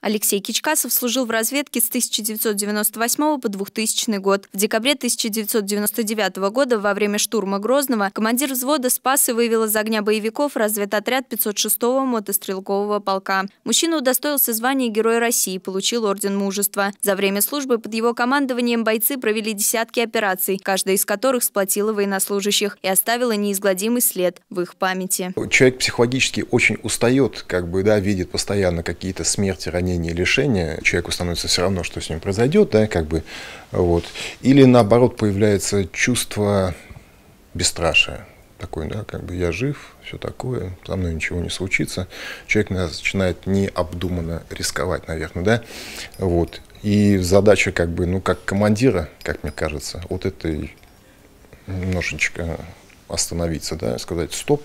Алексей Кичкасов служил в разведке с 1998 по 2000 год. В декабре 1999 года во время штурма Грозного командир взвода спас и вывел из огня боевиков разведотряд 506-го мотострелкового полка. Мужчина удостоился звания Героя России и получил Орден Мужества. За время службы под его командованием бойцы провели десятки операций, каждая из которых сплотила военнослужащих и оставила неизгладимый след в их памяти. Человек психологически очень устает, как бы, да, видит постоянно какие-то смерти, ранения ранения, лишения, человеку становится все равно, что с ним произойдет, да, как бы, вот. Или наоборот появляется чувство бесстрашия, такой, да, как бы я жив, все такое, со мной ничего не случится. Человек начинает необдуманно рисковать, наверное, да, вот. И задача, как бы, ну, как командира, как мне кажется, вот это немножечко остановиться, да, сказать, стоп,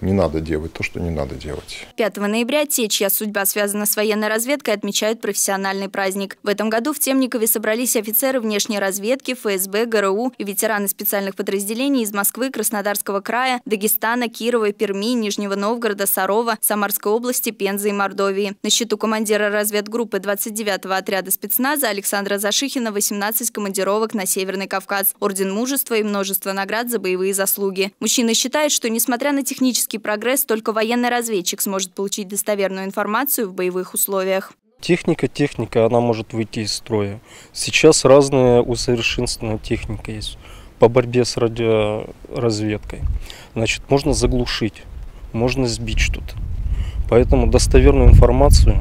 не надо делать то, что не надо делать. 5 ноября те, чья судьба связана с военной разведкой, отмечают профессиональный праздник. В этом году в Темникове собрались офицеры внешней разведки, ФСБ, ГРУ и ветераны специальных подразделений из Москвы, Краснодарского края, Дагестана, Кирова, Перми, Нижнего Новгорода, Сарова, Самарской области, Пензы и Мордовии. На счету командира разведгруппы 29-го отряда спецназа Александра Зашихина 18 командировок на Северный Кавказ, Орден Мужества и множество наград за боевые заслуги. Мужчина считает, что несмотря на технические технический прогресс, только военный разведчик сможет получить достоверную информацию в боевых условиях. Техника, техника, она может выйти из строя. Сейчас разная усовершенствованная техника есть по борьбе с радиоразведкой. Значит, можно заглушить, можно сбить что-то. Поэтому достоверную информацию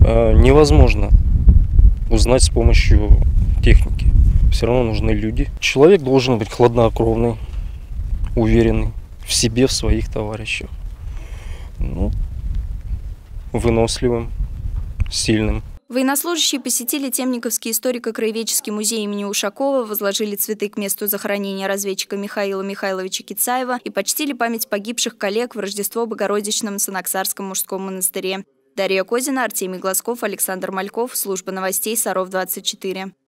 э, невозможно узнать с помощью техники. Все равно нужны люди. Человек должен быть хладнокровный, уверенный в себе, в своих товарищах. Ну, выносливым, сильным. Военнослужащие посетили Темниковский историко-краеведческий музей имени Ушакова, возложили цветы к месту захоронения разведчика Михаила Михайловича Кицаева и почтили память погибших коллег в Рождество Богородичном Санаксарском мужском монастыре. Дарья Козина, Артемий Глазков, Александр Мальков, служба новостей Саров 24.